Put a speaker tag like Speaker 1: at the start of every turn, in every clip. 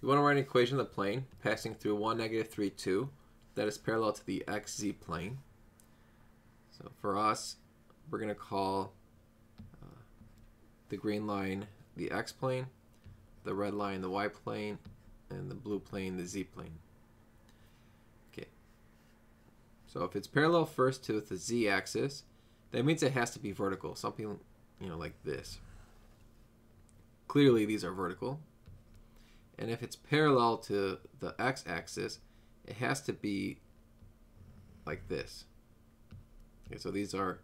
Speaker 1: you want to write an equation of the plane passing through 1, negative 3, 2 that is parallel to the xz plane. So for us, we're going to call uh, the green line the x plane, the red line the y plane, and the blue plane the z plane. Okay. So if it's parallel first to the z axis, that means it has to be vertical, something you know like this. Clearly these are vertical. And if it's parallel to the x-axis, it has to be like this. Okay, so these are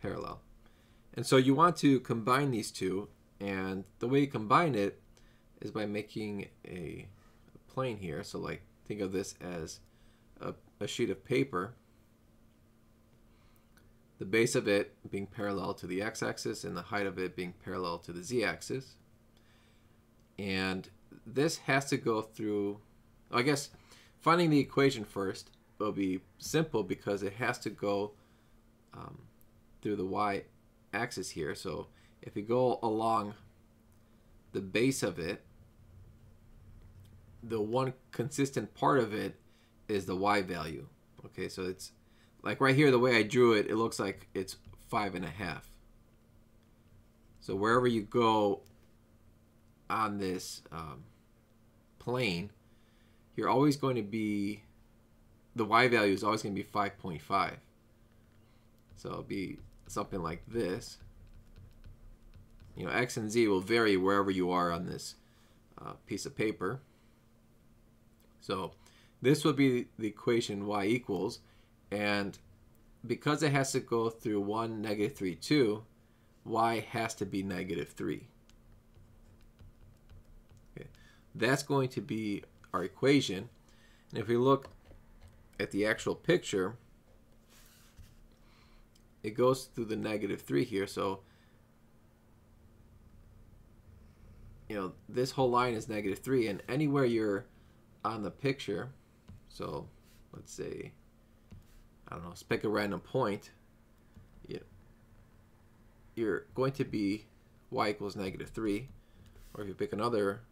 Speaker 1: parallel. And so you want to combine these two, and the way you combine it is by making a, plane here. So like think of this as a, a sheet of paper. The base of it being parallel to the x-axis and the height of it being parallel to the z-axis. And this has to go through, I guess finding the equation first will be simple because it has to go um, through the y-axis here. So if we go along the base of it, the one consistent part of it is the y value. Okay, so it's like right here, the way I drew it, it looks like it's five and a half. So wherever you go on this um, plane, you're always going to be, the y value is always going to be 5.5. So it'll be something like this. You know, x and z will vary wherever you are on this uh, piece of paper. So this would be the equation y equals, and because it has to go through 1, negative 3, 2, y has to be negative 3. Okay. That's going to be our equation. And if we look at the actual picture, it goes through the negative 3 here. So, you know, this whole line is negative 3. And anywhere you're on the picture, so let's say, I don't know, let's pick a random point, you're going to be y equals negative 3. Or if you pick another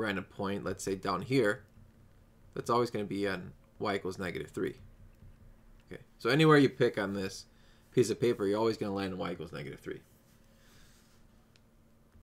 Speaker 1: random point, let's say down here, that's always going to be on y equals negative 3. Okay, so anywhere you pick on this piece of paper, you're always going to land on y equals negative 3.